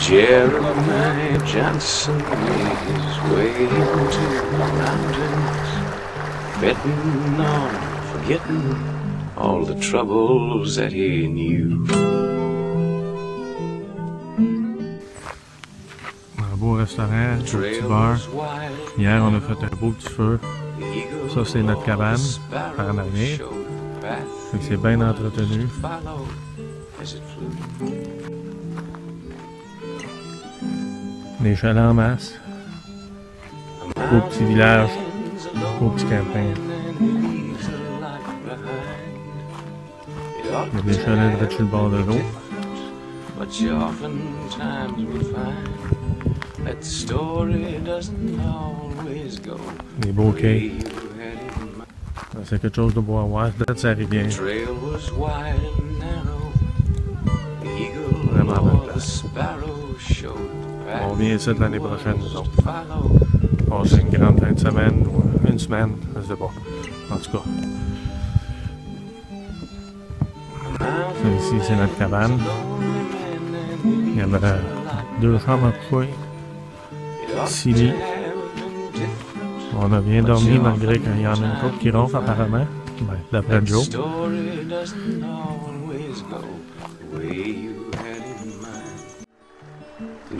Jeremiah Johnson his way into the mountains, betting on forgetting all the troubles that he knew. Un beau restaurant, un beau petit Trail bar. Hier, on a fait un beau petit feu. Ça, c'est notre cabane, par en arrière. c'est bien entretenu. Des chalets en masse. Beau petit village. Beau petit campagne. Il y a des chalets direct sur le bord de l'eau. But you oftentimes will find that the story doesn't always go Des beaux the way quais. you had it in mind. C'est quelque chose de beau à voir. Peut-être ça rivière. The On vient ici l'année prochaine, nous autres. Passer une grande fin de semaine ou une semaine. Je sais pas. En tout cas. Ici, c'est notre cabane. Il y avait deux chambres à coucher. Six lits. On a bien dormi malgré qu'il y en a une couple qui ronfle apparemment. Ben, d'après Joe.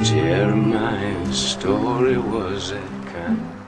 Jeremiah's story was that kind.